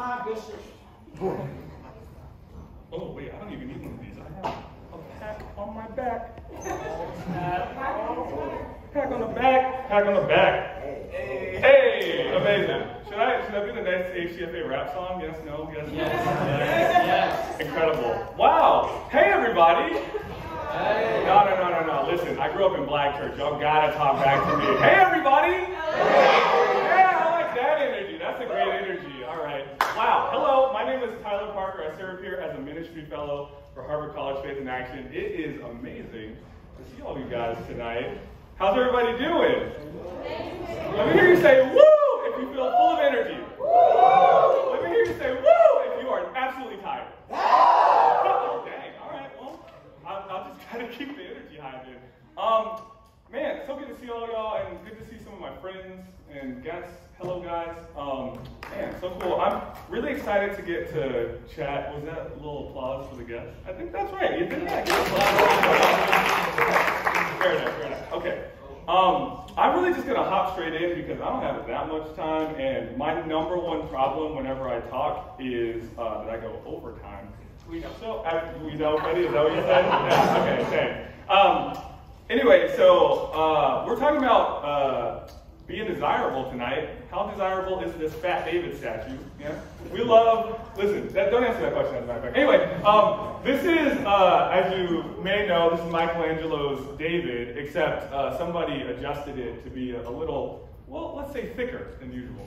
time, Bishop. Oh, wait, I don't even need one of these. I have a pack on my back. Pack on the back, pack on the back. Hey. Hey, amazing. Should I should I do the next HCFA rap song? Yes, no, yes, no. Yes, yes. Incredible. Wow. Hey everybody. Hey. No, no, no, no, no. Listen, I grew up in black church. Y'all gotta talk back to me. Hey everybody. Yeah, I like that energy. That's a great energy. All right. Wow. Hello, my name is Tyler Parker. I serve fellow for Harvard College Faith in Action. It is amazing to see all you guys tonight. How's everybody doing? Let me hear you say woo if you feel full of energy. Let me hear you say woo if you are absolutely tired. oh, dang. All right. Well, I'll, I'll just kind of keep the energy high then. Um, man, so good to see all y'all and good to see some of my friends and guests. Hello, guys. Um, man, so cool. I'm really excited to get to chat. Was that a little applause for the guests? I think that's right. You did that. Fair enough, fair enough. Okay. Um, I'm really just gonna hop straight in because I don't have that much time, and my number one problem whenever I talk is uh, that I go overtime. We know. So, we know, Betty. Is that what you said? Yeah. Okay. Okay. Um, anyway, so uh, we're talking about uh, being desirable tonight. How desirable is this Fat David statue? Yeah. We love. Listen, that, don't answer that question. As a matter of fact. Anyway, um, this is, uh, as you may know, this is Michelangelo's David, except uh, somebody adjusted it to be a, a little. Well, let's say thicker than usual.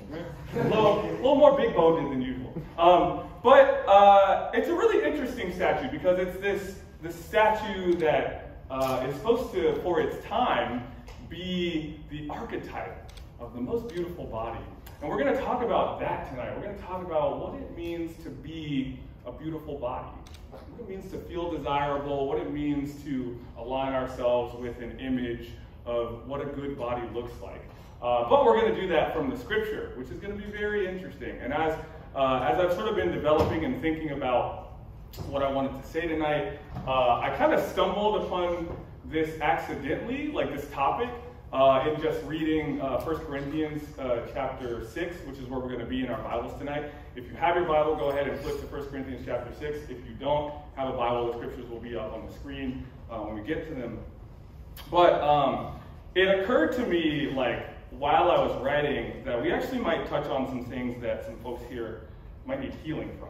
A little, a little more big boned than usual. Um, but uh, it's a really interesting statue because it's this, this statue that uh, is supposed to, for its time, be the archetype of the most beautiful body. And we're going to talk about that tonight. We're going to talk about what it means to be a beautiful body, what it means to feel desirable, what it means to align ourselves with an image of what a good body looks like. Uh, but we're going to do that from the scripture, which is going to be very interesting. And as, uh, as I've sort of been developing and thinking about what I wanted to say tonight, uh, I kind of stumbled upon this accidentally, like this topic, uh, in just reading uh, 1 Corinthians uh, chapter 6, which is where we're going to be in our Bibles tonight. If you have your Bible, go ahead and flip to 1 Corinthians chapter 6. If you don't have a Bible, the scriptures will be up on the screen uh, when we get to them. But um, it occurred to me, like, while I was writing, that we actually might touch on some things that some folks here might need healing from.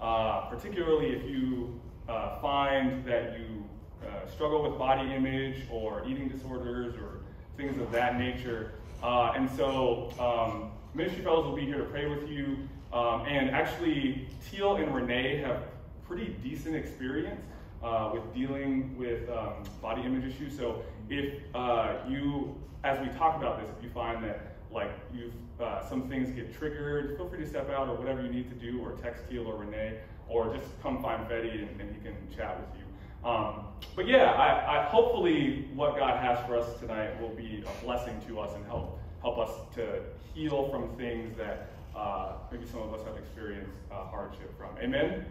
Uh, particularly if you uh, find that you uh, struggle with body image or eating disorders or things of that nature. Uh, and so, um, ministry fellows will be here to pray with you. Um, and actually, Teal and Renee have pretty decent experience uh, with dealing with um, body image issues. So, if uh, you, as we talk about this, if you find that like you've uh, some things get triggered, feel free to step out or whatever you need to do, or text Teal or Renee, or just come find Betty and, and he can chat with you. Um, but yeah, I, I, hopefully what God has for us tonight will be a blessing to us and help help us to heal from things that uh, maybe some of us have experienced uh, hardship from. Amen? Amen.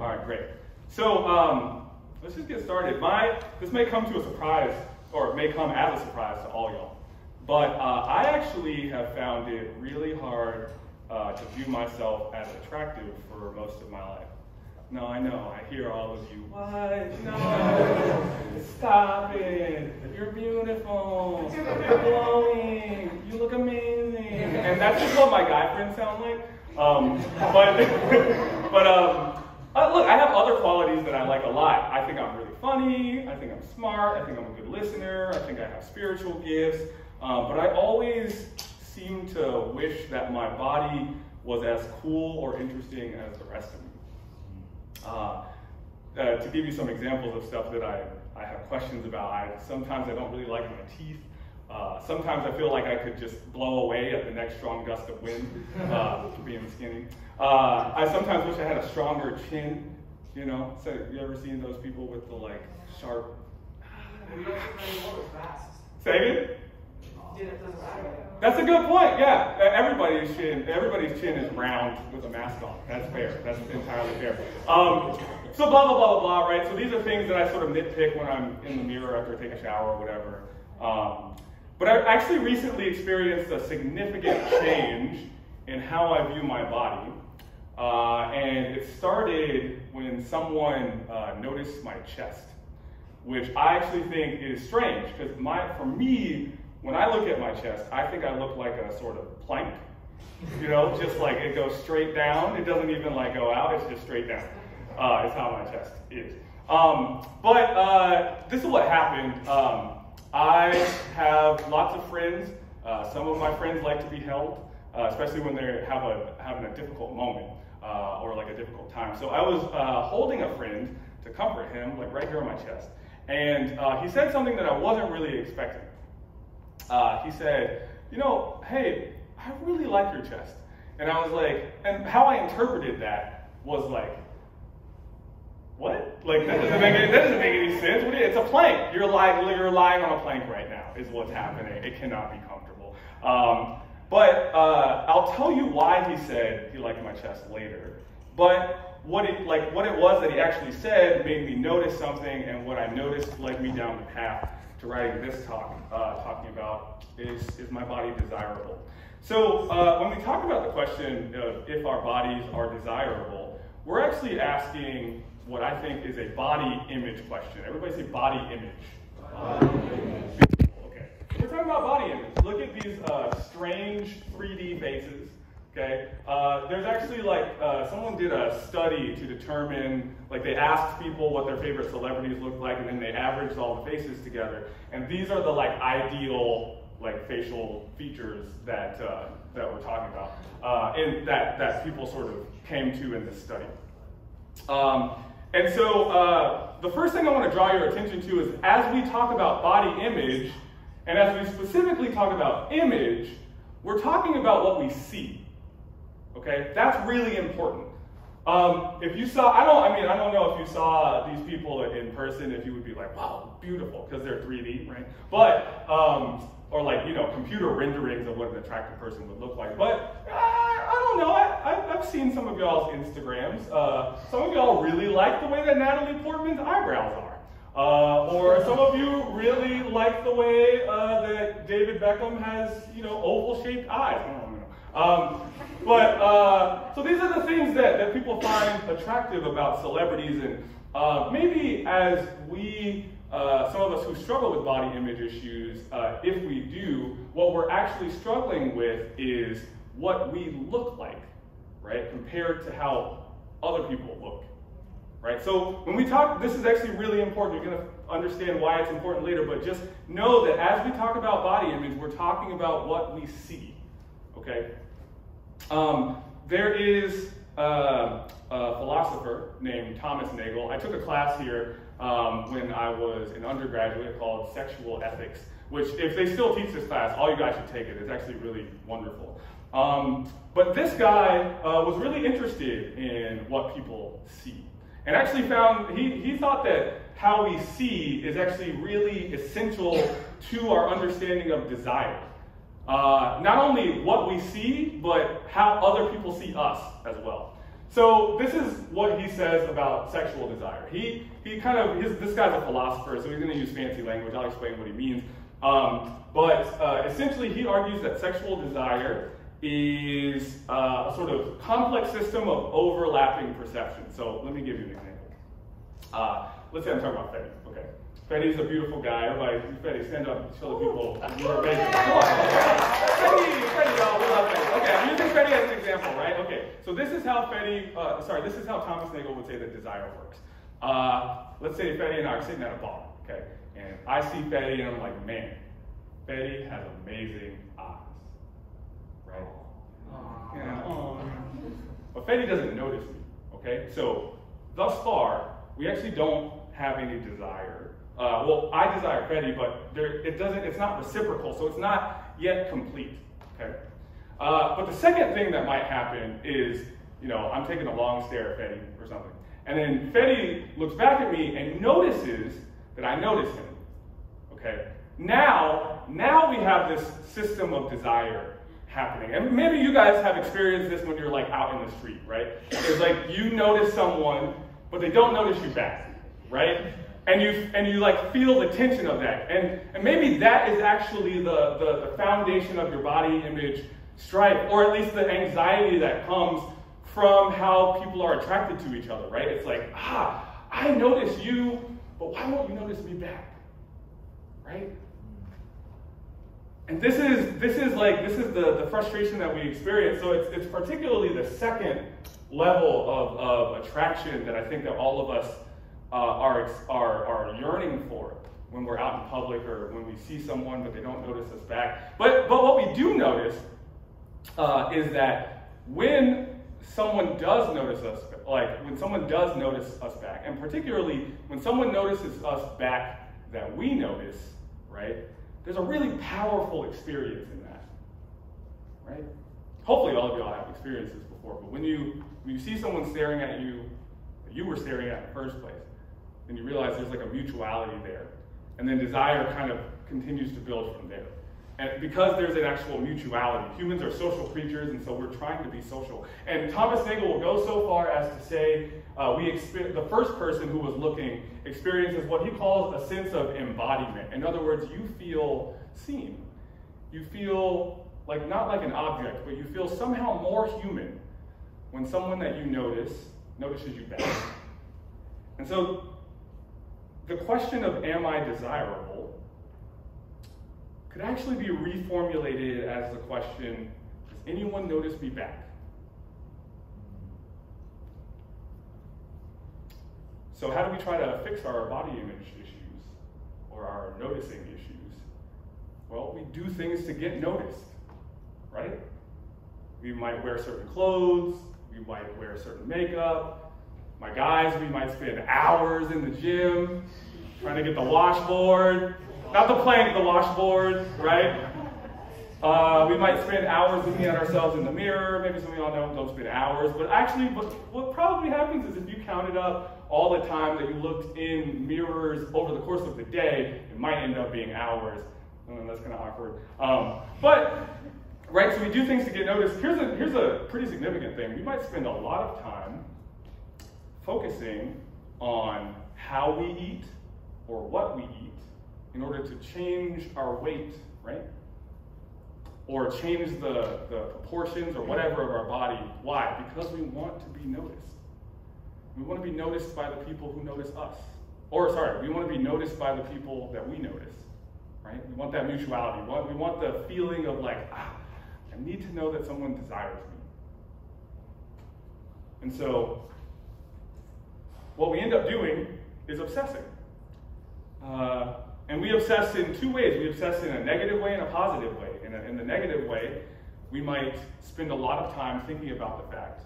All right, great. So um, let's just get started. My this may come to a surprise, or it may come as a surprise to all y'all, but uh, I actually have found it really hard uh, to view myself as attractive for most of my life. No, I know. I hear all of you. What? No. Stop it. You're beautiful. You're glowing. You look amazing. And that's just what my guy friends sound like. Um, but, but um, uh, look, I have other qualities that I like a lot. I think I'm really funny. I think I'm smart. I think I'm a good listener. I think I have spiritual gifts. Um, but I always seem to wish that my body was as cool or interesting as the rest of. Uh, uh, to give you some examples of stuff that I, I have questions about, I, sometimes I don't really like my teeth. Uh, sometimes I feel like I could just blow away at the next strong gust of wind, uh, being skinny. Uh, I sometimes wish I had a stronger chin, you know. So you ever seen those people with the like sharp? Say it. That's a good point. Yeah, everybody's chin, everybody's chin is round with a mask on. That's fair. That's entirely fair. Um, so blah blah blah blah blah. Right. So these are things that I sort of nitpick when I'm in the mirror after take a shower or whatever. Um, but I actually recently experienced a significant change in how I view my body. Uh, and it started when someone uh, noticed my chest, which I actually think is strange because my, for me, when I look at my chest, I think I look like a sort of plank. You know, just like it goes straight down. It doesn't even like go out. It's just straight down. Uh, is how my chest is. Um, but uh, this is what happened. Um, I have lots of friends. Uh, some of my friends like to be held, uh, especially when they have a having a difficult moment uh, or like a difficult time. So I was uh, holding a friend to comfort him, like right here on my chest, and he said something that I wasn't really expecting. Uh, he said, "You know, hey, I really like your chest," and I was like, and how I interpreted that was like, what? Like that doesn't make any, that doesn't make any sense. It's a plank. You're lying you're lying on a plank right now. Is what's happening. It cannot be comfortable. Um, but uh, I'll tell you why he said he liked my chest later. But what it like what it was that he actually said made me notice something, and what I noticed led me down the path to writing this talk, uh, talking about is is my body desirable. So uh, when we talk about the question of if our bodies are desirable, we're actually asking what I think is a body image question. Everybody say body image. Body image. Okay. We're talking about body image. Look at these uh, strange 3D faces. Okay. Uh, there's actually like uh, someone did a study to determine, like they asked people what their favorite celebrities looked like, and then they averaged all the faces together. And these are the like ideal like facial features that uh, that we're talking about, uh, and that that people sort of came to in this study. Um, and so uh, the first thing I want to draw your attention to is as we talk about body image, and as we specifically talk about image, we're talking about what we see. Okay, that's really important. Um, if you saw, I don't, I mean, I don't know if you saw these people in person, if you would be like, wow, beautiful, because they're 3D, right? But um, or like, you know, computer renderings of what an attractive person would look like. But uh, I don't know, I, have seen some of y'all's Instagrams. Uh, some of y'all really like the way that Natalie Portman's eyebrows are. Uh, or some of you really like the way uh, that David Beckham has, you know, oval-shaped eyes. Um, but, uh, so these are the things that, that people find attractive about celebrities. And uh, maybe as we uh, some of us who struggle with body image issues, uh, if we do, what we're actually struggling with is what we look like, right, compared to how other people look, right? So when we talk, this is actually really important. You're going to understand why it's important later, but just know that as we talk about body image, we're talking about what we see, okay? Um, there is uh, a philosopher named Thomas Nagel. I took a class here um, when I was an undergraduate called Sexual Ethics, which if they still teach this class, all you guys should take it. It's actually really wonderful. Um, but this guy uh, was really interested in what people see. And actually found, he, he thought that how we see is actually really essential to our understanding of desire. Uh, not only what we see, but how other people see us as well. So this is what he says about sexual desire. He, he kind of, his, this guy's a philosopher, so he's going to use fancy language. I'll explain what he means. Um, but uh, essentially, he argues that sexual desire is uh, a sort of complex system of overlapping perception. So let me give you an example. Uh, let's say I'm talking about Fetty. Okay. Fetty's a beautiful guy. Everybody, Fetty, stand up, show the people you're amazing. Come on. Fetty, Fetty, y'all, we love Fetty. Okay, I'm using Fetty as an example, right? Okay, so this is how Fetty, uh, sorry, this is how Thomas Nagel would say that desire works. Uh, let's say Fetty and I are sitting at a bar, okay, and I see Fetty and I'm like, man, Fetty has amazing eyes, right? Yeah. But Fetty doesn't notice me, okay? So thus far, we actually don't have any desire uh, well, I desire Fetty, but there, it doesn't, it's not reciprocal, so it's not yet complete, okay? Uh, but the second thing that might happen is, you know, I'm taking a long stare at Fetty or something. And then Fetty looks back at me and notices that I notice him, okay? Now, now we have this system of desire happening. And maybe you guys have experienced this when you're like out in the street, right? It's like you notice someone, but they don't notice you back, right? and you and you like feel the tension of that and and maybe that is actually the, the, the foundation of your body image strife or at least the anxiety that comes from how people are attracted to each other, right? It's like, ah, I notice you, but why won't you notice me back? Right? And this is this is like this is the, the frustration that we experience. So it's it's particularly the second level of, of attraction that I think that all of us uh, are, are are yearning for when we're out in public or when we see someone but they don't notice us back. But but what we do notice uh, is that when someone does notice us, like when someone does notice us back, and particularly when someone notices us back that we notice, right? There's a really powerful experience in that, right? Hopefully, all of y'all have experienced this before, but when you when you see someone staring at you that you were staring at in the first place, then you realize there's like a mutuality there, and then desire kind of continues to build from there. And because there's an actual mutuality, humans are social creatures, and so we're trying to be social. And Thomas Nagel will go so far as to say uh, we the first person who was looking experiences what he calls a sense of embodiment. In other words, you feel seen. You feel like not like an object, but you feel somehow more human when someone that you notice notices you back. And so the question of am I desirable could actually be reformulated as the question Does anyone notice me back? So, how do we try to fix our body image issues or our noticing issues? Well, we do things to get noticed, right? We might wear certain clothes, we might wear certain makeup. My guys, we might spend hours in the gym trying to get the washboard, not the plank, the washboard, right? Uh, we might spend hours looking at ourselves in the mirror. Maybe some of y'all don't, don't spend hours, but actually, what, what probably happens is if you counted up all the time that you looked in mirrors over the course of the day, it might end up being hours. Oh, that's kind of awkward. Um, but, right, so we do things to get noticed. Here's a, here's a pretty significant thing. We might spend a lot of time focusing on how we eat or what we eat in order to change our weight, right? Or change the, the proportions or whatever of our body. Why? Because we want to be noticed. We want to be noticed by the people who notice us. Or, sorry, we want to be noticed by the people that we notice, right? We want that mutuality. We want, we want the feeling of like, ah, I need to know that someone desires me. And so, what we end up doing is obsessing. Uh, and we obsess in two ways. We obsess in a negative way and a positive way. In, a, in the negative way, we might spend a lot of time thinking about the fact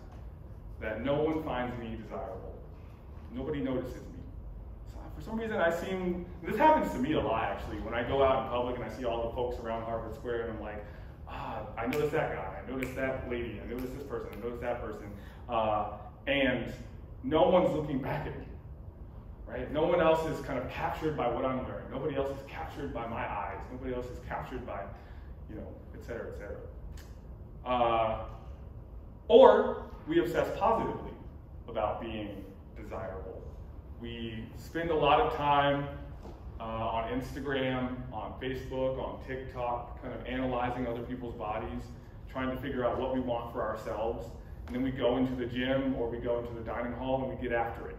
that no one finds me desirable. Nobody notices me. So for some reason, I seem, this happens to me a lot actually, when I go out in public and I see all the folks around Harvard Square and I'm like, ah, I noticed that guy, I noticed that lady, I noticed this person, I noticed that person. Uh, and no one's looking back at me right? No one else is kind of captured by what I'm wearing. Nobody else is captured by my eyes. Nobody else is captured by, you know, et cetera, et cetera. Uh, or we obsess positively about being desirable. We spend a lot of time uh, on Instagram, on Facebook, on TikTok, kind of analyzing other people's bodies, trying to figure out what we want for ourselves. And then we go into the gym or we go into the dining hall and we get after it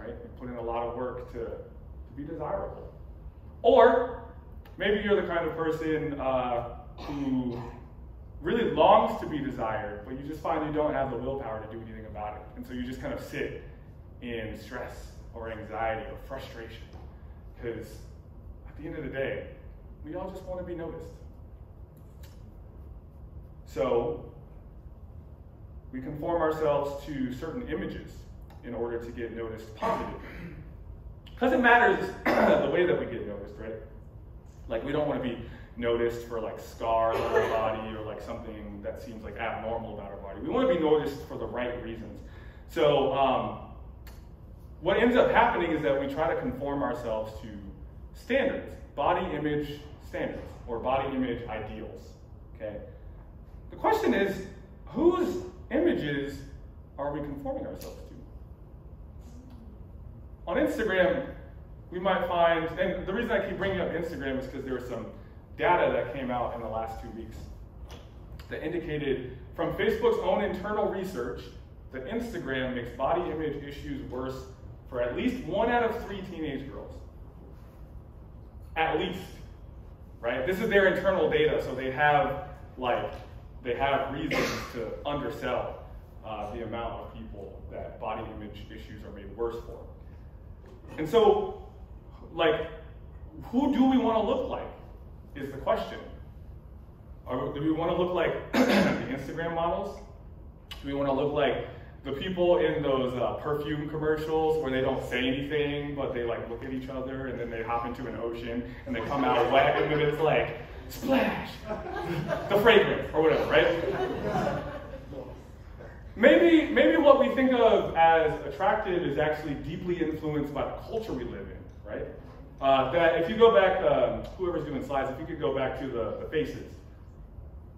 right? You put in a lot of work to, to be desirable. Or maybe you're the kind of person uh, who really longs to be desired, but you just find you don't have the willpower to do anything about it. And so you just kind of sit in stress or anxiety or frustration. Because at the end of the day, we all just want to be noticed. So we conform ourselves to certain images in order to get noticed positively. Because it matters the way that we get noticed, right? Like we don't want to be noticed for like scars on our body or like something that seems like abnormal about our body. We want to be noticed for the right reasons. So um, what ends up happening is that we try to conform ourselves to standards, body image standards, or body image ideals. Okay. The question is, whose images are we conforming ourselves to? On Instagram, we might find, and the reason I keep bringing up Instagram is because there was some data that came out in the last two weeks. that indicated from Facebook's own internal research that Instagram makes body image issues worse for at least one out of three teenage girls. At least, right? This is their internal data, so they have like they have reasons to undersell uh, the amount of people that body image issues are made worse for. And so, like, who do we want to look like? Is the question. Or do we want to look like the Instagram models? Do we want to look like the people in those uh, perfume commercials where they don't say anything, but they like look at each other and then they hop into an ocean and they come out wet and then it's like splash, the fragrance or whatever, right? Maybe, maybe what we think of as attractive is actually deeply influenced by the culture we live in, right? Uh, that if you go back, um, whoever's doing slides, if you could go back to the, the faces.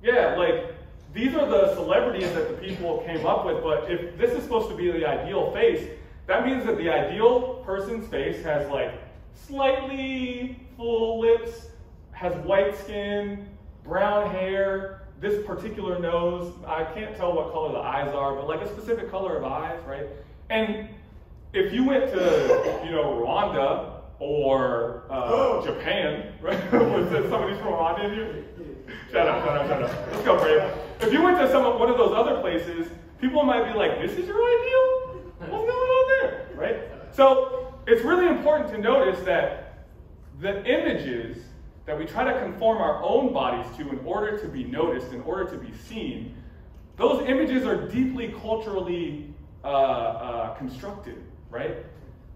Yeah, like these are the celebrities that the people came up with, but if this is supposed to be the ideal face, that means that the ideal person's face has like slightly full lips, has white skin, brown hair, this particular nose. I can't tell what color the eyes are, but like a specific color of eyes, right? And if you went to, you know, Rwanda or uh, Japan, right? Was there somebody from Rwanda in here? Shut up, shut up, shut up. Let's go, Brave. If you went to some one of those other places, people might be like, this is your ideal? What's going on there? Right? So it's really important to notice that the images that we try to conform our own bodies to in order to be noticed, in order to be seen, those images are deeply culturally uh, uh, constructed, right?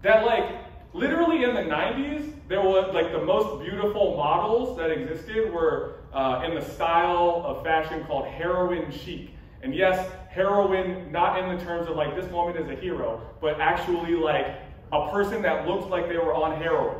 That like literally in the 90s, there was like the most beautiful models that existed were uh, in the style of fashion called heroin chic. And yes, heroin, not in the terms of like this woman is a hero, but actually like a person that looked like they were on heroin.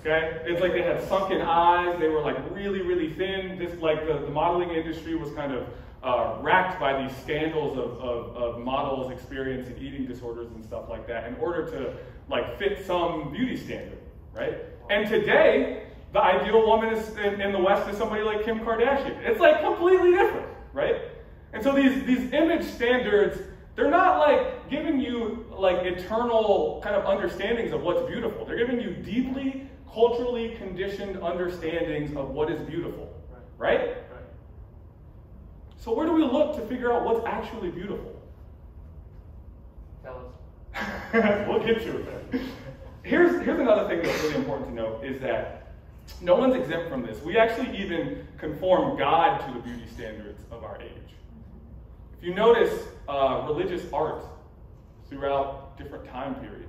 Okay? It's like they had sunken eyes, they were like really, really thin. This like the, the modeling industry was kind of uh, racked by these scandals of, of, of models experiencing eating disorders and stuff like that in order to like fit some beauty standard, right? And today, the ideal woman is in, in, the West is somebody like Kim Kardashian. It's like completely different, right? And so these, these image standards, they're not like giving you like eternal kind of understandings of what's beautiful. They're giving you deeply culturally conditioned understandings of what is beautiful, right? right? So where do we look to figure out what's actually beautiful? We'll get to it. Here's, here's another thing that's really important to note is that no one's exempt from this. We actually even conform God to the beauty standards of our age. If you notice uh, religious art throughout different time periods,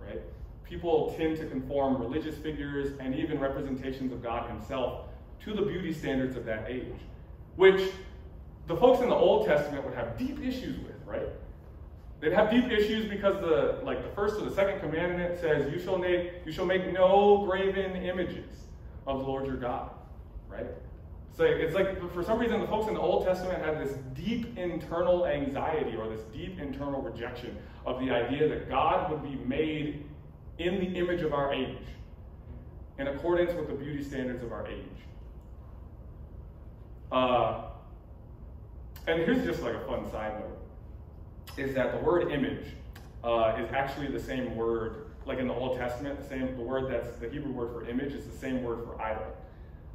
right? People tend to conform religious figures and even representations of God himself to the beauty standards of that age, which the folks in the Old Testament would have deep issues with, right? They'd have deep issues because the like the first or the second commandment says, "You shall make you shall make no graven images of the Lord your God," right? So it's like for some reason the folks in the Old Testament had this deep internal anxiety or this deep internal rejection of the idea that God would be made in the image of our age, in accordance with the beauty standards of our age. Uh, and here's just like a fun side note, is that the word image uh, is actually the same word, like in the Old Testament, the same the word that's the Hebrew word for image is the same word for idol.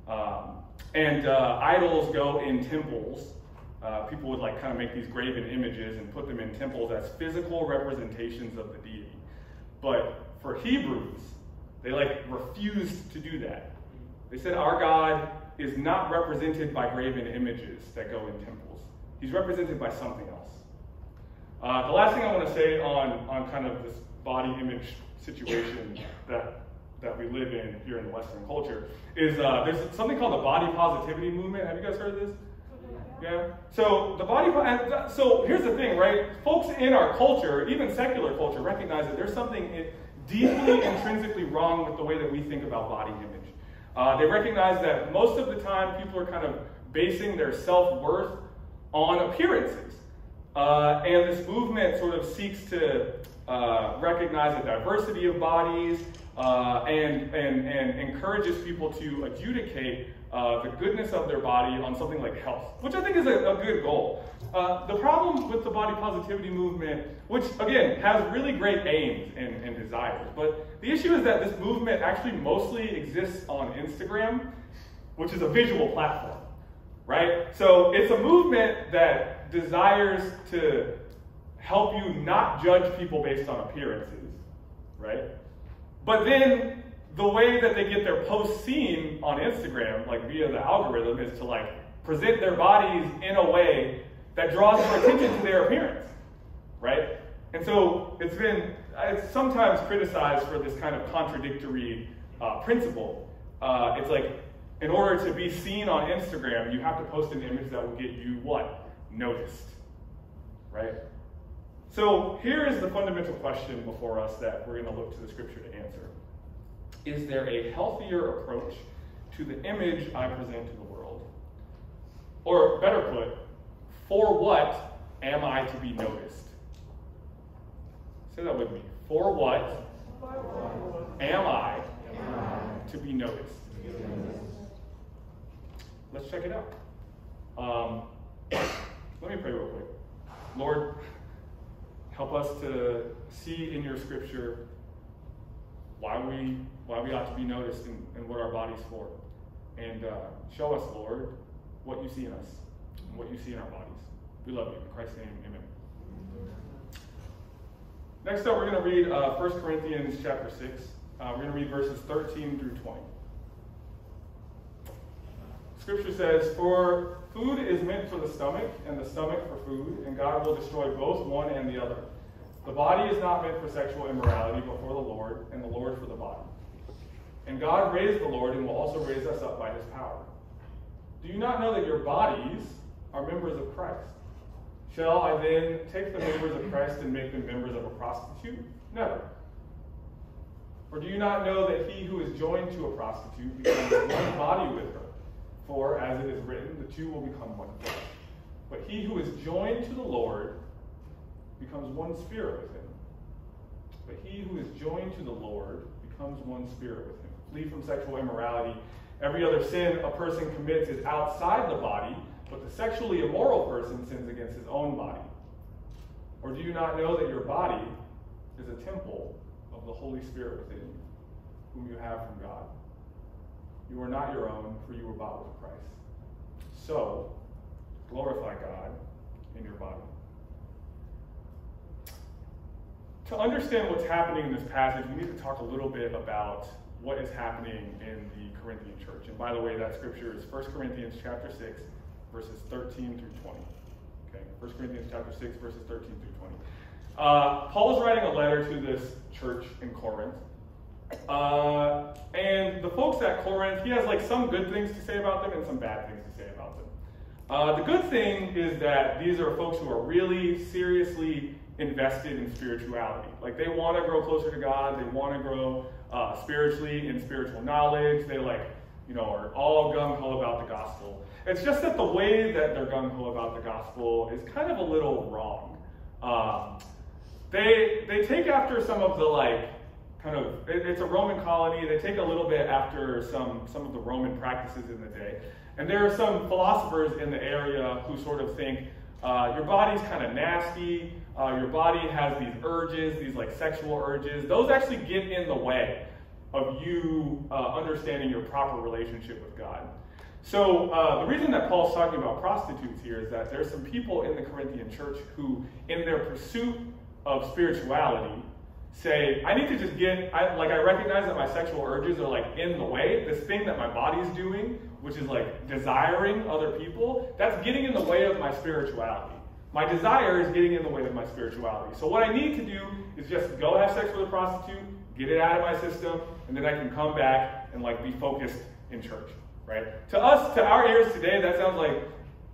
Um, and uh, idols go in temples. Uh, people would like kind of make these graven images and put them in temples as physical representations of the deity. But for Hebrews, they like refused to do that. They said our God is not represented by graven images that go in temples. He's represented by something else. Uh, the last thing I want to say on, on kind of this body image situation that, that we live in here in the Western culture is uh, there's something called the body positivity movement. Have you guys heard of this? Yeah. So the body. So here's the thing, right? Folks in our culture, even secular culture, recognize that there's something deeply intrinsically wrong with the way that we think about body image. Uh, they recognize that most of the time people are kind of basing their self worth on appearances. Uh, and this movement sort of seeks to uh, recognize the diversity of bodies uh, and, and, and encourages people to adjudicate uh, the goodness of their body on something like health, which I think is a, a good goal. Uh, the problem with the body positivity movement, which again has really great aims and, and desires, but the issue is that this movement actually mostly exists on Instagram, which is a visual platform, right? So it's a movement that desires to help you not judge people based on appearances, right? But then the way that they get their posts seen on Instagram, like via the algorithm, is to like present their bodies in a way that draws more attention to their appearance, right? And so it's been it's sometimes criticized for this kind of contradictory uh, principle. Uh, it's like in order to be seen on Instagram, you have to post an image that will get you what noticed, right? So here is the fundamental question before us that we're going to look to the scripture to answer. Is there a healthier approach to the image I present to the world? Or better put, for what am I to be noticed? Say that with me. For what am I to be noticed? Let's check it out. Um, let me pray real quick. Lord, help us to see in your scripture why we why we ought to be noticed and, and what our body's for. And uh, show us, Lord, what you see in us and what you see in our bodies. We love you. In Christ's name, amen. Next up, we're going to read uh, 1 Corinthians chapter 6. Uh, we're going to read verses 13 through 20. Scripture says, For food is meant for the stomach, and the stomach for food, and God will destroy both one and the other. The body is not meant for sexual immorality, but for the Lord, and the Lord for the body. And God raised the Lord and will also raise us up by his power. Do you not know that your bodies are members of Christ? Shall I then take the members of Christ and make them members of a prostitute? Never. Or do you not know that he who is joined to a prostitute becomes one body with her? For, as it is written, the two will become one flesh. But he who is joined to the Lord becomes one spirit with him. But he who is joined to the Lord becomes one spirit with him. Flee from sexual immorality. Every other sin a person commits is outside the body, but the sexually immoral person sins against his own body. Or do you not know that your body is a temple of the Holy Spirit within you, whom you have from God? You are not your own, for you were bought with a price. So, glorify God in your body. To understand what's happening in this passage, we need to talk a little bit about what is happening in the Corinthian church. And by the way, that scripture is 1 Corinthians chapter 6, verses 13 through 20. Okay, 1 Corinthians chapter 6, verses 13 through 20. Uh, Paul is writing a letter to this church in Corinth. Uh, and the folks at Corinth, he has like some good things to say about them and some bad things to say about them. Uh, the good thing is that these are folks who are really seriously invested in spirituality. Like they want to grow closer to God. They want to grow uh, spiritually in spiritual knowledge. They like, you know, are all gung ho about the gospel. It's just that the way that they're gung ho about the gospel is kind of a little wrong. Um, they they take after some of the like kind of it, it's a Roman colony. They take a little bit after some some of the Roman practices in the day. And there are some philosophers in the area who sort of think uh, your body's kind of nasty. Uh, your body has these urges, these like sexual urges. Those actually get in the way of you uh, understanding your proper relationship with God. So uh, the reason that Paul's talking about prostitutes here is that there's some people in the Corinthian church who, in their pursuit of spirituality, say, I need to just get, I, like I recognize that my sexual urges are like in the way. This thing that my body's doing, which is like desiring other people, that's getting in the way of my spirituality. My desire is getting in the way of my spirituality. So what I need to do is just go have sex with a prostitute, get it out of my system, and then I can come back and like be focused in church, right? To us, to our ears today, that sounds like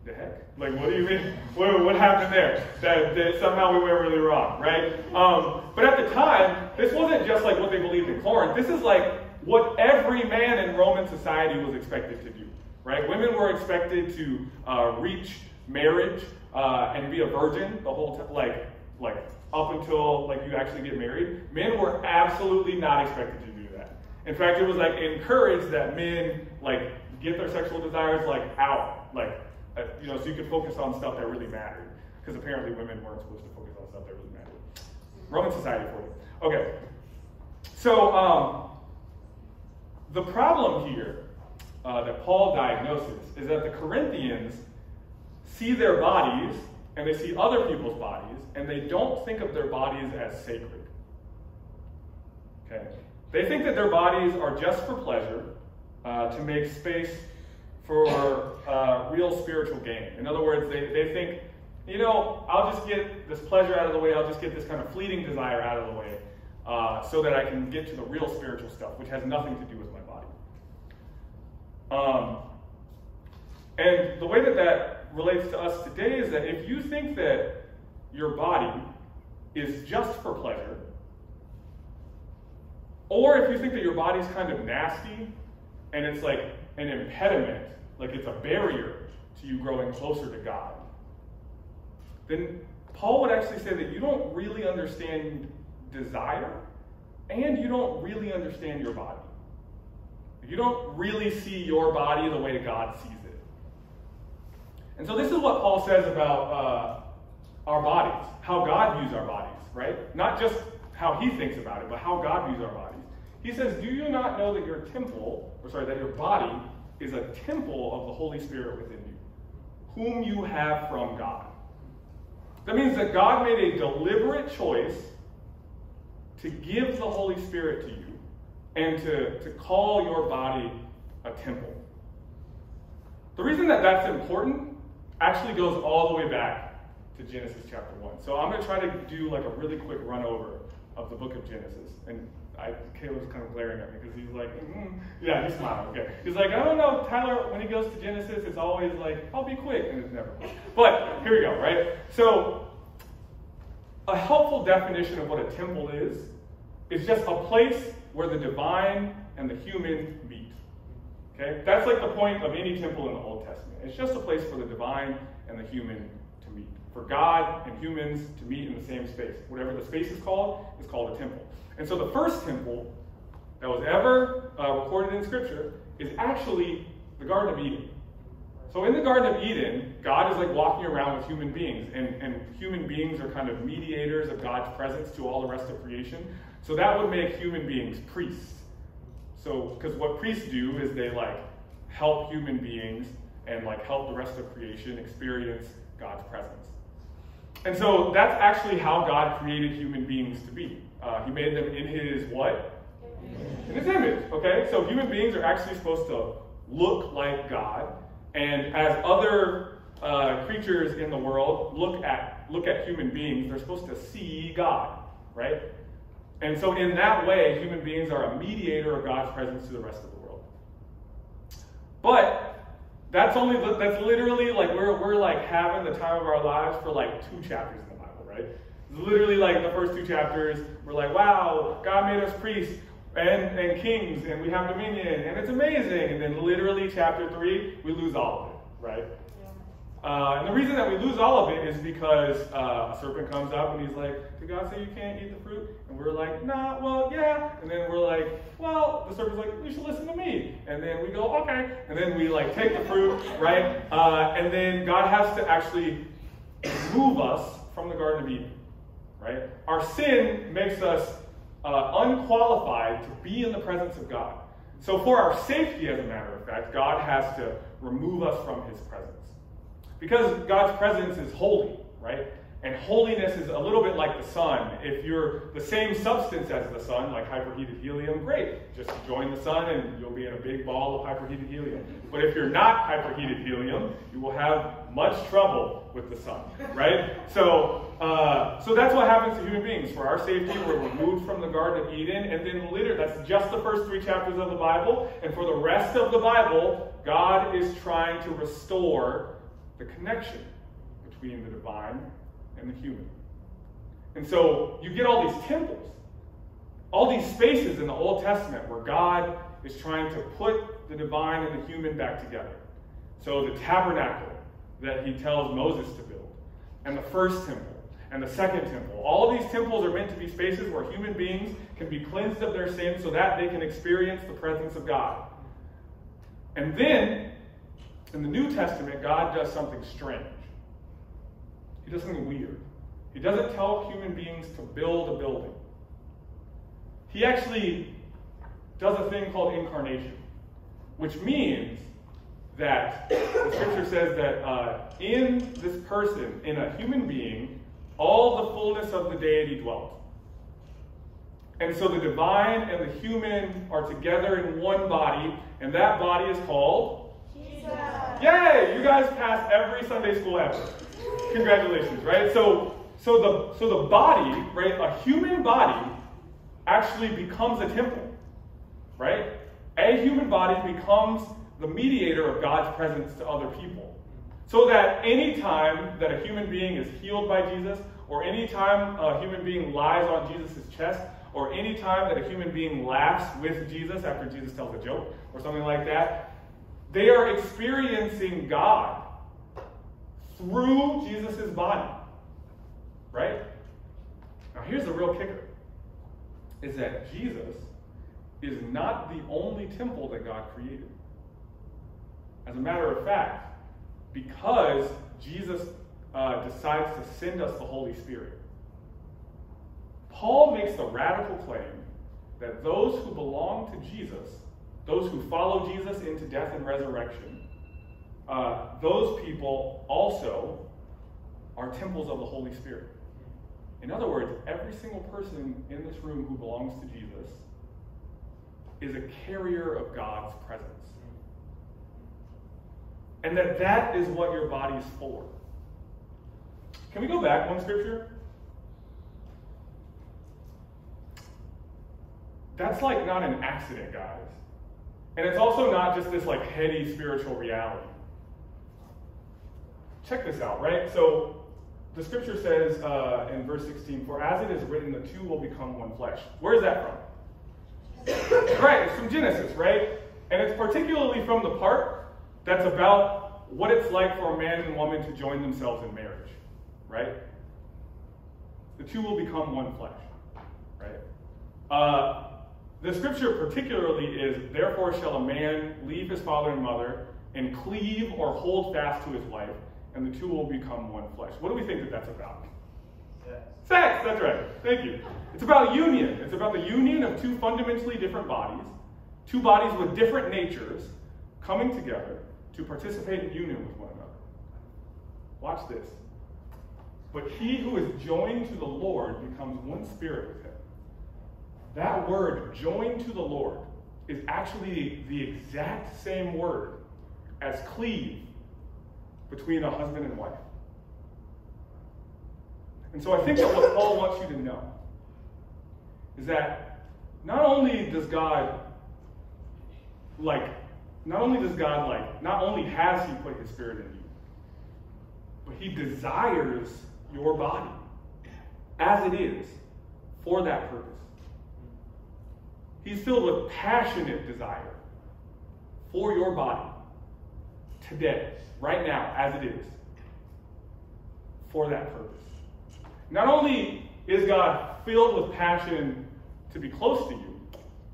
the heck? Like, what do you mean? What, what happened there? That, that, somehow we went really wrong, right? Um, but at the time, this wasn't just like what they believed in Corinth. This is like what every man in Roman society was expected to do, right? Women were expected to uh, reach marriage uh, and be a virgin the whole time, like, like up until like you actually get married. Men were absolutely not expected to do that. In fact, it was like encouraged that men like get their sexual desires like out, like you know, so you could focus on stuff that really mattered. Because apparently women weren't supposed to focus on stuff that really mattered. Roman society for you. Okay. So um, the problem here uh, that Paul diagnoses is that the Corinthians see their bodies and they see other people's bodies and they don't think of their bodies as sacred. Okay? They think that their bodies are just for pleasure, uh, to make space for uh, real spiritual gain. In other words, they, they think, you know, I'll just get this pleasure out of the way, I'll just get this kind of fleeting desire out of the way, uh, so that I can get to the real spiritual stuff, which has nothing to do with my body. Um, and the way that that relates to us today is that if you think that your body is just for pleasure, or if you think that your body's kind of nasty and it's like an impediment, like it's a barrier to you growing closer to God, then Paul would actually say that you don't really understand desire and you don't really understand your body. You don't really see your body the way God sees it. And so, this is what Paul says about uh, our bodies, how God views our bodies, right? Not just how he thinks about it, but how God views our bodies. He says, Do you not know that your temple, or sorry, that your body is a temple of the Holy Spirit within you, whom you have from God? That means that God made a deliberate choice to give the Holy Spirit to you and to, to call your body a temple. The reason that that's important actually goes all the way back to Genesis chapter 1. So I'm going to try to do like a really quick run over of the book of Genesis. And I, Caleb's kind of glaring at me because he's like, mm-hmm. yeah, he's smiling. Okay. He's like, I don't know, Tyler, when he goes to Genesis, it's always like, I'll be quick, and it's never quick. But here we go, right? So, a helpful definition of what a temple is is just a place where the divine and the human meet. Okay? That's like the point of any temple in the Old Testament. It's just a place for the divine and the human to meet. For God and humans to meet in the same space. Whatever the space is called, is called a temple. And so the first temple that was ever uh, recorded in Scripture is actually the Garden of Eden. So in the Garden of Eden, God is like walking around with human beings, and, and human beings are kind of mediators of God's presence to all the rest of creation. So that would make human beings priests. So, because what priests do is they like help human beings and like help the rest of creation experience God's presence. And so that's actually how God created human beings to be. Uh, he made them in his what? In his image. Okay? So human beings are actually supposed to look like God. And as other uh, creatures in the world look at look at human beings, they're supposed to see God, right? And so in that way, human beings are a mediator of God's presence to the rest of the world. But that's only that's literally like we're we're like having the time of our lives for like two chapters in the Bible, right? Literally like the first two chapters, we're like, wow, God made us priests and, and kings, and we have dominion, and it's amazing. And then literally chapter three, we lose all of it, right? Uh, and the reason that we lose all of it is because uh, a serpent comes up and he's like, Did God say you can't eat the fruit? And we're like, Nah, well, yeah. And then we're like, Well, the serpent's like, You should listen to me. And then we go, Okay. And then we like take the fruit, right? Uh, and then God has to actually move us from the Garden of Eden, right? Our sin makes us uh, unqualified to be in the presence of God. So, for our safety, as a matter of fact, God has to remove us from his presence. Because God's presence is holy, right? And holiness is a little bit like the sun. If you're the same substance as the sun, like hyperheated helium, great. Just join the sun and you'll be in a big ball of hyperheated helium. But if you're not hyperheated helium, you will have much trouble with the sun, right? So, uh, so that's what happens to human beings. For our safety, we're removed from the Garden of Eden, and then later, that's just the first three chapters of the Bible. And for the rest of the Bible, God is trying to restore the connection between the divine and the human. And so you get all these temples, all these spaces in the Old Testament where God is trying to put the divine and the human back together. So the tabernacle that he tells Moses to build, and the first temple, and the second temple. All these temples are meant to be spaces where human beings can be cleansed of their sins so that they can experience the presence of God. And then, in the New Testament, God does something strange. He does something weird. He doesn't tell human beings to build a building. He actually does a thing called incarnation, which means that the scripture says that uh, in this person, in a human being, all the fullness of the deity dwelt. And so the divine and the human are together in one body, and that body is called Jesus. Yay! You guys passed every Sunday school ever. Congratulations, right? So, so the so the body, right? A human body actually becomes a temple, right? A human body becomes the mediator of God's presence to other people. So that anytime that a human being is healed by Jesus, or anytime a human being lies on Jesus' chest, or anytime that a human being laughs with Jesus after Jesus tells a joke, or something like that, they are experiencing God through Jesus' body. Right? Now, here's the real kicker is that Jesus is not the only temple that God created. As a matter of fact, because Jesus uh, decides to send us the Holy Spirit, Paul makes the radical claim that those who belong to Jesus, those who follow Jesus into death and resurrection, uh, those people also are temples of the Holy Spirit. In other words, every single person in this room who belongs to Jesus is a carrier of God's presence. And that that is what your body is for. Can we go back one scripture? That's like not an accident, guys. And it's also not just this like heady spiritual reality. Check this out, right? So the scripture says uh, in verse 16, For as it is written, the two will become one flesh. Where is that from? right, it's from Genesis, right? And it's particularly from the part that's about what it's like for a man and woman to join themselves in marriage, right? The two will become one flesh, right? Uh, the scripture particularly is, Therefore shall a man leave his father and mother and cleave or hold fast to his wife, and the two will become one flesh. What do we think that that's about? Sex. Sex, that's right. Thank you. It's about union. It's about the union of two fundamentally different bodies, two bodies with different natures coming together to participate in union with one another. Watch this. But he who is joined to the Lord becomes one spirit with him. That word, joined to the Lord, is actually the exact same word as cleave between a husband and wife. And so I think that what Paul wants you to know is that not only does God, like, not only does God, like, not only has He put His Spirit in you, but He desires your body as it is for that purpose. He's filled with passionate desire for your body today, right now, as it is, for that purpose. Not only is God filled with passion to be close to you,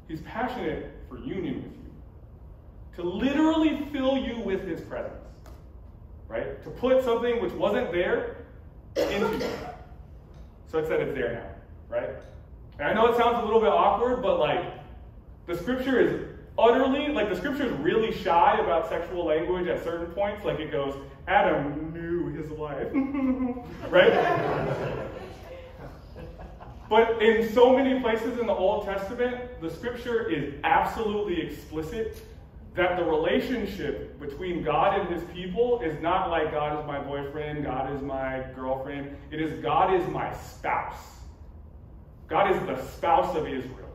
He's passionate for union with you. To literally fill you with His presence. Right? To put something which wasn't there into you. Such that it's there now. Right? And I know it sounds a little bit awkward, but like, the scripture is utterly, like, the scripture is really shy about sexual language at certain points. Like, it goes, Adam knew his wife. right? But in so many places in the Old Testament, the scripture is absolutely explicit that the relationship between God and his people is not like God is my boyfriend, God is my girlfriend. It is God is my spouse. God is the spouse of Israel,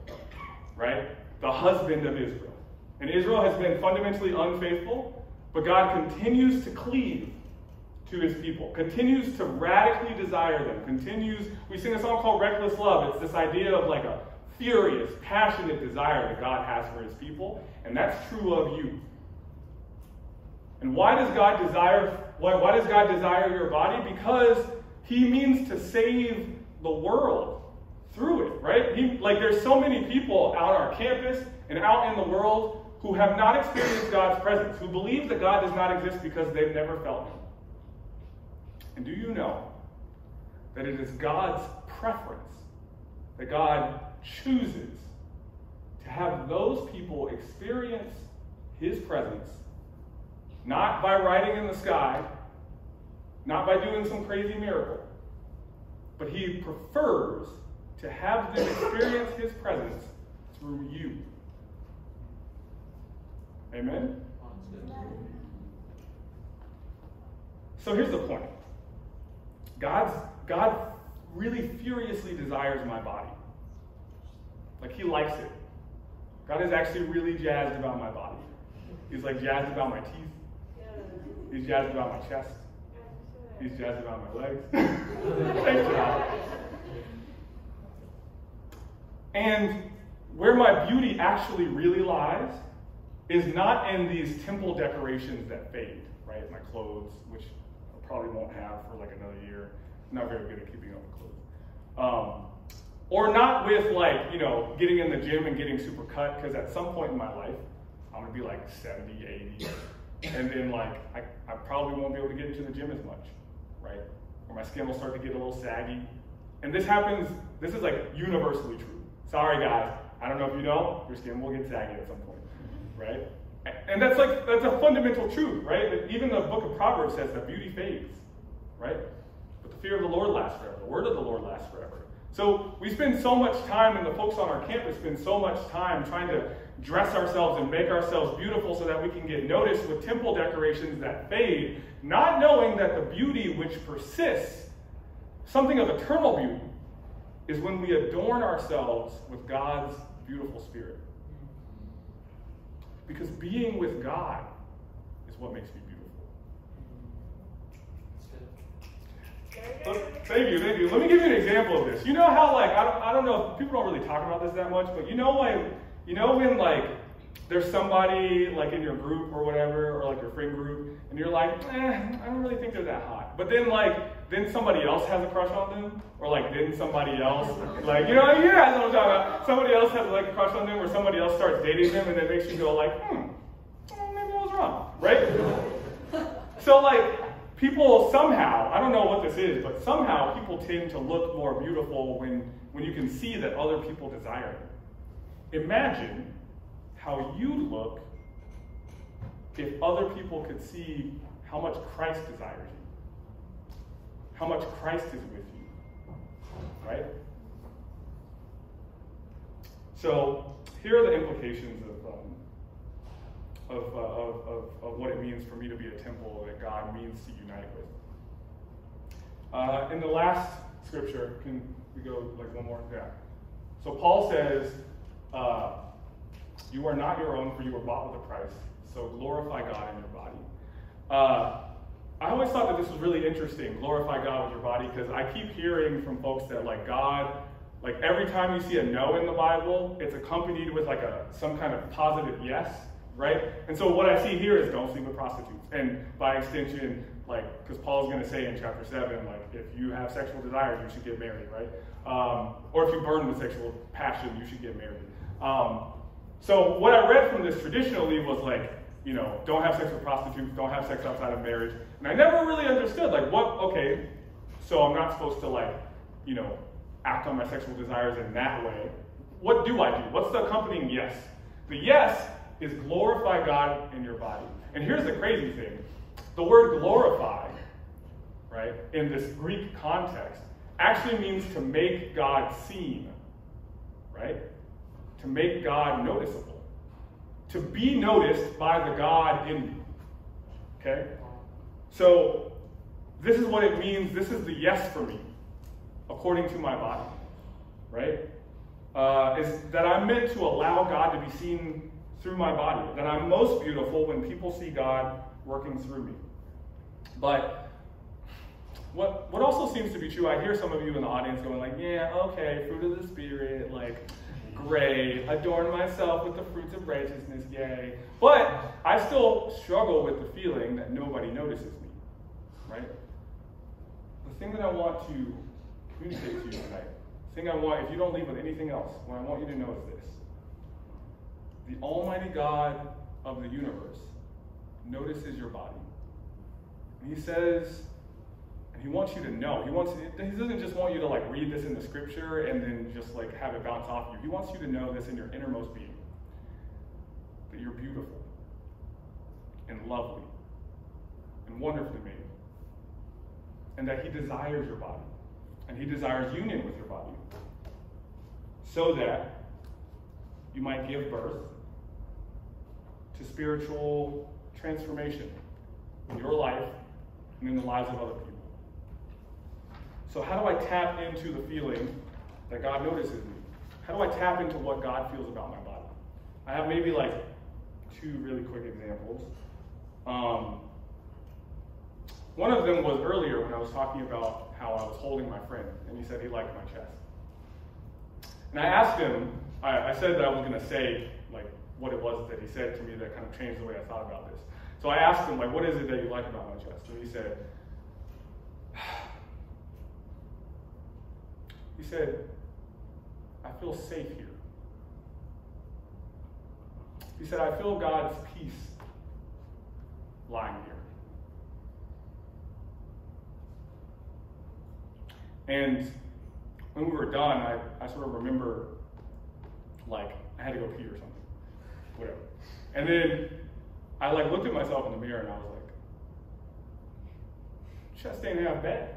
right? The husband of Israel. And Israel has been fundamentally unfaithful, but God continues to cleave to his people, continues to radically desire them, continues. We sing a song called Reckless Love. It's this idea of like a furious, passionate desire that God has for his people, and that's true of you. And why does God desire why, why does God desire your body? Because he means to save the world through it, right? He, like there's so many people out on our campus and out in the world who have not experienced God's presence, who believe that God does not exist because they've never felt Him. And do you know that it is God's preference that God chooses to have those people experience His presence, not by writing in the sky, not by doing some crazy miracle, but He prefers to have them experience His presence through you. Amen? So here's the point God's, God really furiously desires my body. Like, He likes it. God is actually really jazzed about my body. He's like jazzed about my teeth. He's jazzed about my chest. He's jazzed about my legs. God. And where my beauty actually really lies is not in these temple decorations that fade, right? My clothes, which I probably won't have for like another year. I'm not very good at keeping up with clothes. Um, or not with like, you know, getting in the gym and getting super cut, because at some point in my life, I'm gonna be like 70, 80, and then like I, I probably won't be able to get into the gym as much, right? Or my skin will start to get a little saggy. And this happens, this is like universally true. Sorry guys, I don't know if you know, your skin will get saggy at some point, right? And that's like, that's a fundamental truth, right? Even the book of Proverbs says that beauty fades, right? But the fear of the Lord lasts forever. The word of the Lord lasts forever. So we spend so much time, and the folks on our campus spend so much time trying to dress ourselves and make ourselves beautiful so that we can get noticed with temple decorations that fade, not knowing that the beauty which persists, something of eternal beauty, is when we adorn ourselves with God's beautiful spirit. Because being with God is what makes me beautiful. Thank you, thank you. Let me give you an example of this. You know how, like, I don't, I don't know, people don't really talk about this that much, but you know, like, you know when, like, there's somebody, like, in your group or whatever, or, like, your friend group, and you're like, eh, I don't really think they're that hot. But then, like, then somebody else has a crush on them, or, like, then somebody else, like, you know, you guys know what I'm talking about. Somebody else has, like, a crush on them, or somebody else starts dating them, and it makes you go, like, hmm, maybe I was wrong, right? So, like, people somehow, I don't know what this is, but somehow people tend to look more beautiful when, when you can see that other people desire it. Imagine how you'd look if other people could see how much Christ desires you, how much Christ is with you, right? So here are the implications of, um, of, uh, of, of, of, what it means for me to be a temple that God means to unite with. Uh, in the last scripture, can we go like one more? Yeah. So Paul says, uh, You are not your own, for you were bought with a price. So glorify God in your body. I always thought that this was really interesting, glorify God with your body, because I keep hearing from folks that like God, like every time you see a no in the Bible, it's accompanied with like a some kind of positive yes right? And so what I see here is don't sleep with prostitutes. And by extension, like, because Paul's going to say in chapter 7, like, if you have sexual desires, you should get married, right? Um, or if you burn with sexual passion, you should get married. Um, so what I read from this traditionally was like, you know, don't have sex with prostitutes, don't have sex outside of marriage. And I never really understood, like, what, okay, so I'm not supposed to, like, you know, act on my sexual desires in that way. What do I do? What's the accompanying yes? The yes is glorify God in your body. And here's the crazy thing the word glorify, right, in this Greek context, actually means to make God seen, right? To make God noticeable. To be noticed by the God in you. Okay? So, this is what it means. This is the yes for me, according to my body, right? Uh, is that I'm meant to allow God to be seen through my body. That I'm most beautiful when people see God working through me. But what, what also seems to be true, I hear some of you in the audience going like, yeah, okay, fruit of the Spirit, like, great, adorn myself with the fruits of righteousness, yay. But I still struggle with the feeling that nobody notices me, right? The thing that I want to communicate to you tonight, the thing I want, if you don't leave with anything else, what I want you to know is this the Almighty God of the universe notices your body. And he says, he wants you to know. He wants he doesn't just want you to like read this in the scripture and then just like have it bounce off you. He wants you to know this in your innermost being. That you're beautiful and lovely and wonderfully made. And that he desires your body. And he desires union with your body. So that you might give birth to spiritual transformation in your life and in the lives of other people. So, how do I tap into the feeling that God notices me? How do I tap into what God feels about my body? I have maybe like two really quick examples. Um, one of them was earlier when I was talking about how I was holding my friend, and he said he liked my chest. And I asked him, I, I said that I was going to say like what it was that he said to me that kind of changed the way I thought about this. So I asked him, like, what is it that you like about my chest? And he said, he said, I feel safe here. He said, I feel God's peace lying here. And when we were done, I, I sort of remember, like, I had to go pee or something. Whatever. And then I like looked at myself in the mirror and I was like, chest ain't half bad.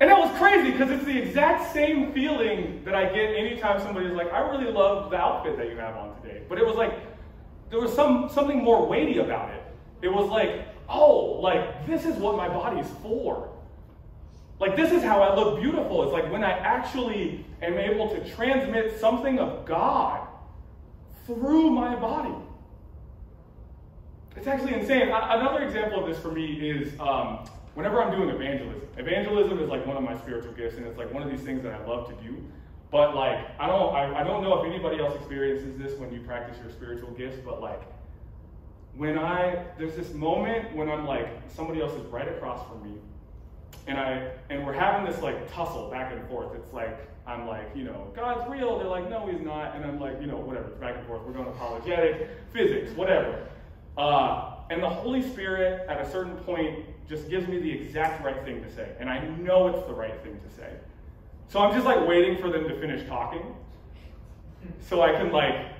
And that was crazy because it's the exact same feeling that I get anytime somebody's like, I really love the outfit that you have on today. But it was like, there was some something more weighty about it. It was like, oh, like this is what my body's for. Like this is how I look beautiful. It's like when I actually am able to transmit something of God through my body. It's actually insane. Another example of this for me is um, whenever I'm doing evangelism. Evangelism is like one of my spiritual gifts, and it's like one of these things that I love to do. But like, I don't, I, I don't know if anybody else experiences this when you practice your spiritual gifts, but like, when I, there's this moment when I'm like, somebody else is right across from me, and I, and we're having this like tussle back and forth. It's like, I'm like, you know, God's real. They're like, no, he's not. And I'm like, you know, whatever. Back and forth. We're going apologetic, physics, whatever. Uh, and the Holy Spirit, at a certain point, just gives me the exact right thing to say. And I know it's the right thing to say. So I'm just like waiting for them to finish talking so I can like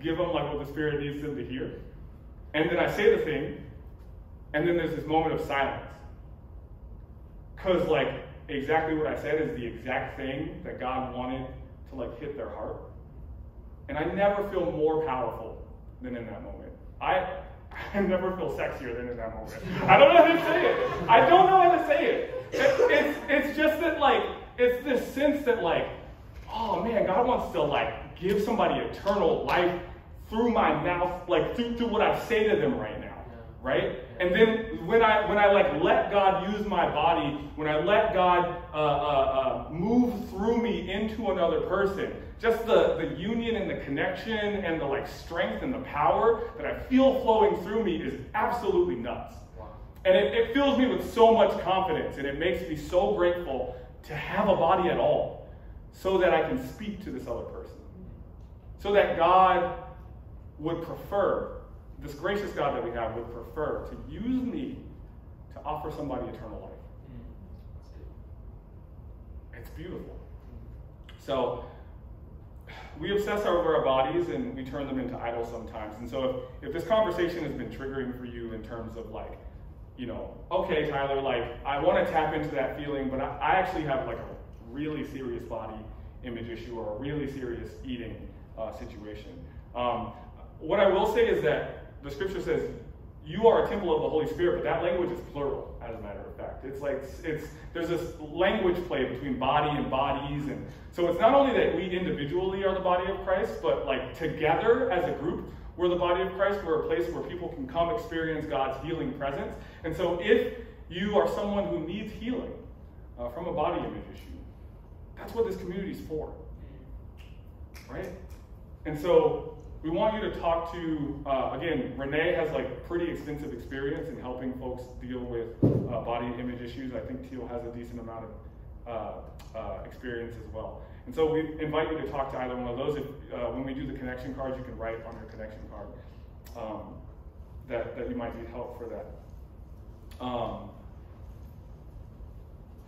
give them like what the Spirit needs them to hear. And then I say the thing, and then there's this moment of silence. Because like exactly what I said is the exact thing that God wanted to like hit their heart. And I never feel more powerful than in that moment. I I never feel sexier than in that moment. I don't know how to say it. I don't know how to say it. it it's it's just that like it's this sense that like, oh man, God wants to like give somebody eternal life through my mouth, like through, through what I say to them right now right? And then when I when I like let God use my body, when I let God uh, uh, uh, move through into another person, just the the union and the connection and the like strength and the power that I feel flowing through me is absolutely nuts. Wow. And it, it fills me with so much confidence, and it makes me so grateful to have a body at all, so that I can speak to this other person, so that God would prefer this gracious God that we have would prefer to use me to offer somebody eternal life. Mm. It's beautiful. So, we obsess over our bodies and we turn them into idols sometimes. And so, if, if this conversation has been triggering for you in terms of like, you know, okay, Tyler, like, I want to tap into that feeling, but I, I actually have like a really serious body image issue or a really serious eating uh, situation. Um, what I will say is that the scripture says you are a temple of the Holy Spirit, but that language is plural, as a matter of fact. It's like it's there's this language play between body and bodies, and so it's not only that we individually are the body of Christ, but like together as a group, we're the body of Christ. We're a place where people can come experience God's healing presence. And so, if you are someone who needs healing uh, from a body image issue, that's what this community is for, right? And so we want you to talk to, uh, again, Renee has like pretty extensive experience in helping folks deal with uh, body image issues. I think Teal has a decent amount of uh, uh, experience as well. And so we invite you to talk to either one of those. If, uh, when we do the connection cards, you can write on your connection card um, that, that you might need help for that. Um,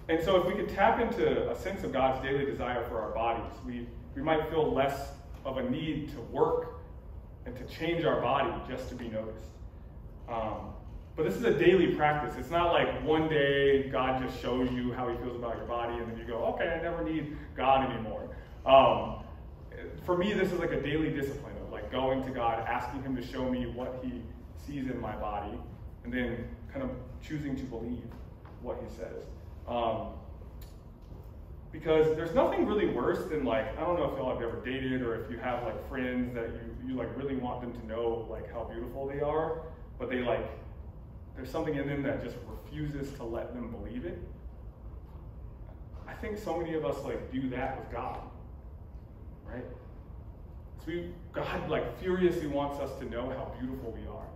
and so if we could tap into a sense of God's daily desire for our bodies, we, we might feel less of a need to work and to change our body just to be noticed. Um, but this is a daily practice. It's not like one day God just shows you how he feels about your body and then you go, okay, I never need God anymore. Um, for me, this is like a daily discipline of like going to God, asking him to show me what he sees in my body, and then kind of choosing to believe what he says. Um, because there's nothing really worse than like I don't know if y'all have ever dated or if you have like friends that you you like really want them to know like how beautiful they are, but they like there's something in them that just refuses to let them believe it. I think so many of us like do that with God, right? So we, God like furiously wants us to know how beautiful we are,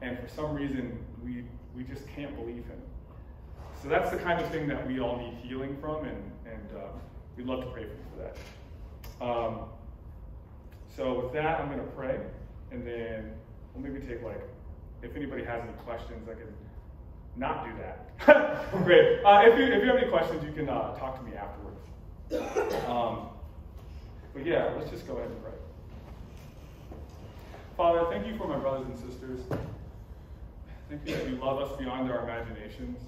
and for some reason we we just can't believe Him. So that's the kind of thing that we all need healing from, and, and uh, we'd love to pray for you for that. Um, so with that, I'm going to pray, and then we'll maybe take like, if anybody has any questions, I can not do that. Great. Uh, if, you, if you have any questions, you can uh, talk to me afterwards. Um, but yeah, let's just go ahead and pray. Father, thank you for my brothers and sisters. Thank you that you love us beyond our imaginations.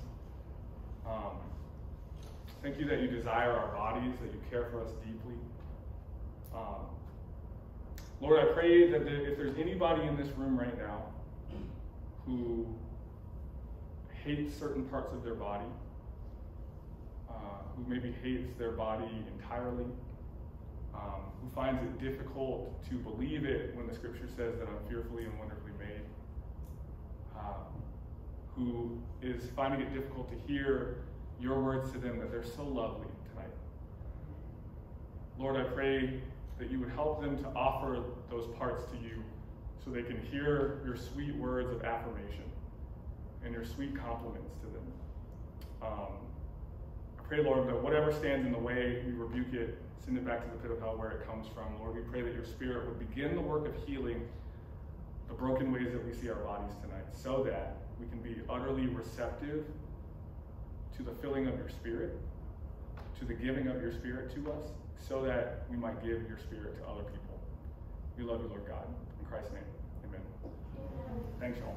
Um, thank you that you desire our bodies, that you care for us deeply. Um, Lord, I pray that if there's anybody in this room right now who hates certain parts of their body, uh, who maybe hates their body entirely, um, who finds it difficult to believe it when the scripture says that I'm fearfully and wonderfully made, um, who is finding it difficult to hear your words to them that they're so lovely tonight. Lord, I pray that you would help them to offer those parts to you so they can hear your sweet words of affirmation and your sweet compliments to them. Um, I pray, Lord, that whatever stands in the way, we rebuke it, send it back to the pit of hell where it comes from. Lord, we pray that your spirit would begin the work of healing the broken ways that we see our bodies tonight so that we can be utterly receptive to the filling of your spirit, to the giving of your spirit to us, so that we might give your spirit to other people. We love you, Lord God. In Christ's name, amen. Thanks, y'all.